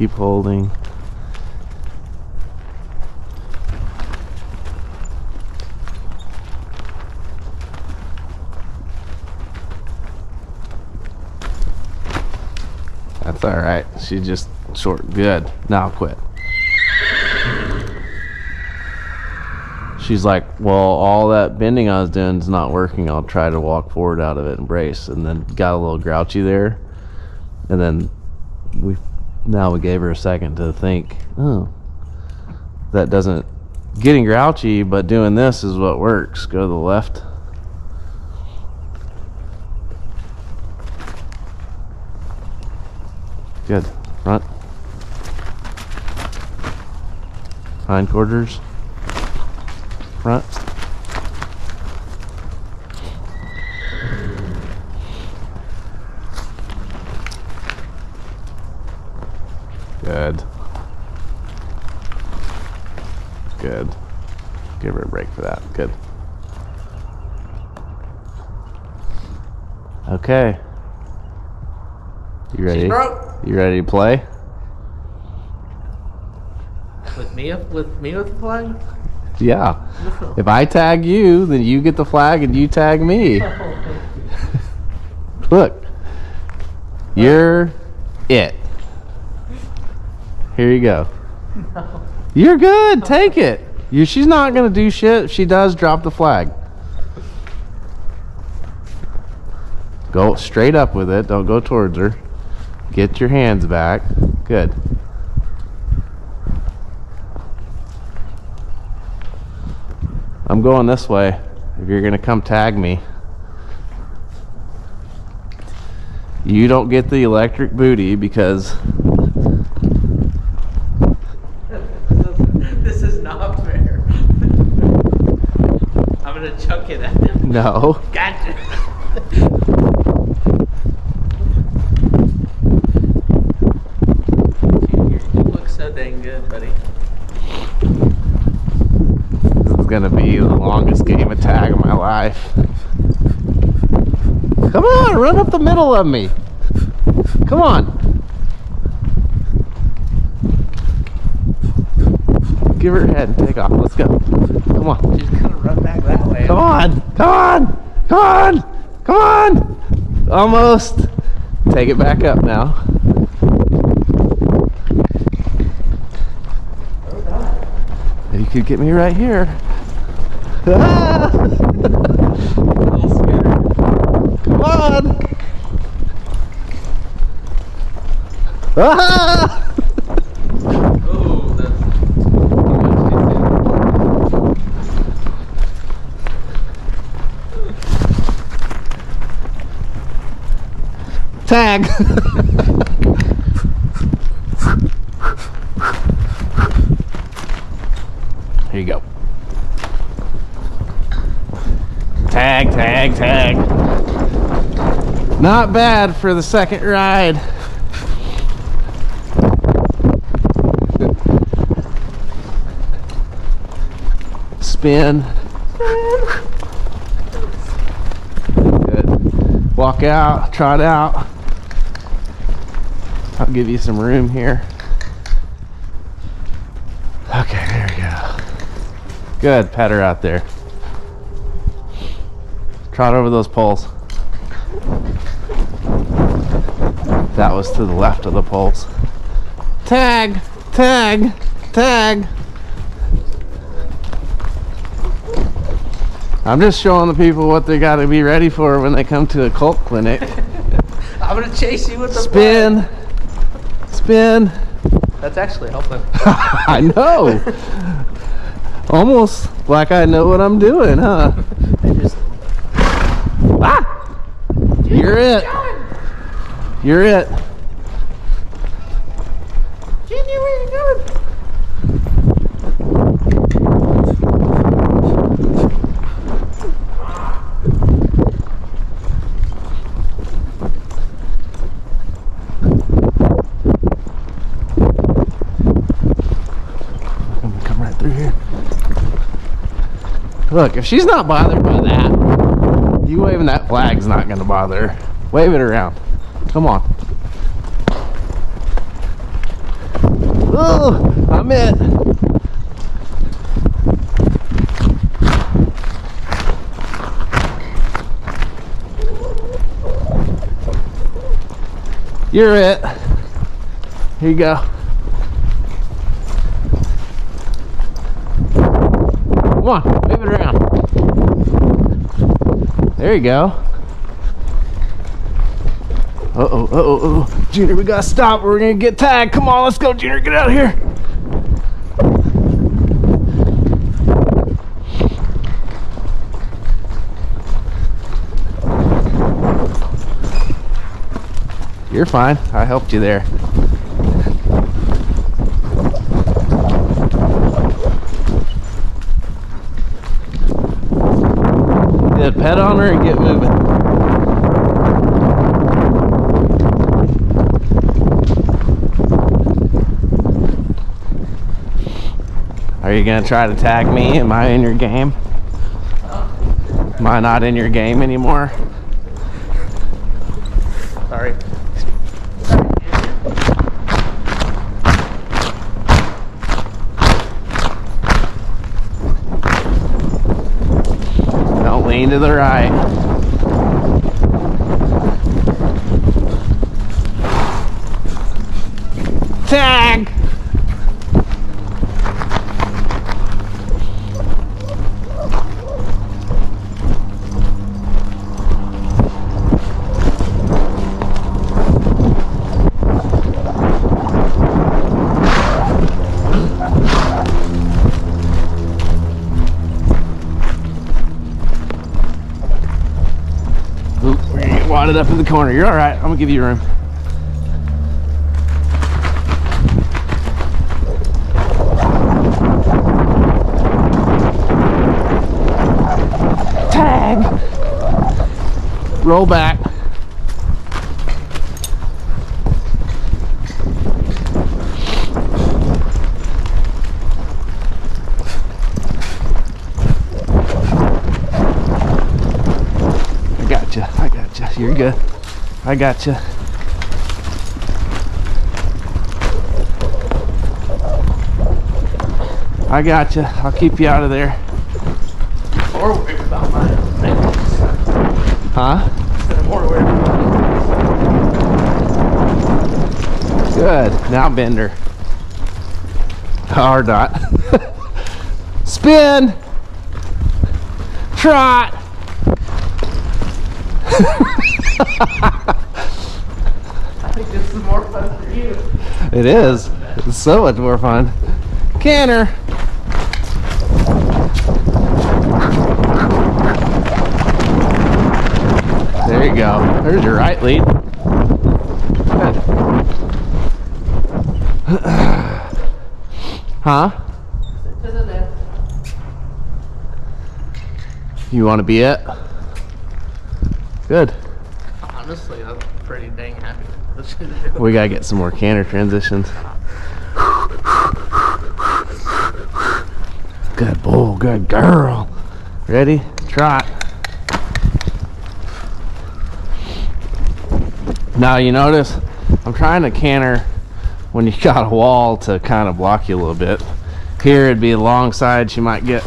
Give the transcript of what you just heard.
Keep holding. That's all right. She just short. Good. Now quit. She's like, well, all that bending I was doing is not working. I'll try to walk forward out of it and brace. And then got a little grouchy there. And then we, now we gave her a second to think, oh, that doesn't, getting grouchy, but doing this is what works. Go to the left. Good. Front. Hindquarters. Front. Good. Good. Give her a break for that. Good. Okay. You ready? You ready to play? With me, with me with the flag. Yeah. If I tag you, then you get the flag and you tag me. Oh, Look. You're it. Here you go. You're good. Take it. You, she's not going to do shit. She does, drop the flag. Go straight up with it. Don't go towards her. Get your hands back. Good. I'm going this way. If you're going to come tag me, you don't get the electric booty because this is not fair. I'm gonna chuck it at him. No. Gotcha. You look so dang good, buddy. This is going to be the longest game of tag of my life. Come on, run up the middle of me. Come on. Give her a head and take off. Let's go. Come on. She's gonna run back that way. Come on, come on, come on, come on. Almost. Take it back up now. You could get me right here. Ah, come on. Ah! Oh, that's. Tag. Here you go. Tag, tag, tag. Not bad for the second ride. Spin. Good. Walk out, trot out. I'll give you some room here. Okay, there we go. Good, pat her out there. Trot over those poles. That was to the left of the poles. Tag, tag, tag. I'm just showing the people what they got to be ready for when they come to a colt clinic. I'm gonna chase you with the Spin, spin. That's actually helping. I know. Almost like I know what I'm doing, huh? Just. Ah! You're it. You're it. Jenny, where you going? I'm gonna come right through here. Look, if she's not bothered by that, you waving that flag's not gonna bother her. Wave it around. Come on. Oh, I'm it. You're it. Here you go. Come on, it around. There you go. Uh oh, uh oh, uh oh. Junior, we gotta stop. We're gonna get tagged. Come on, let's go, Junior. Get out of here. You're fine. I helped you there. Pet on her and get moving. Are you gonna try to tag me? Am I in your game? Am I not in your game anymore? Sorry. Don't to the right. Up in the corner. You're all right. I'm gonna give you room. Tag. Roll back. I got you. I got you. You're good. I got you. I got you. I'll keep you out of there. More worried about my ankles. Huh? More worried about Good. Now bender. Or not. Spin. Trot. I think this is more fun for you. It is. It's so much more fun. Canner. There you go. There's your right lead. Good. huh? To the left. You want to be it? Good. Honestly, I'm pretty dang happy. We gotta get some more canter transitions. Good bull, good girl. Ready? Trot. Now you notice I'm trying to canter when you got a wall to kind of block you a little bit. Here it'd be alongside, she might get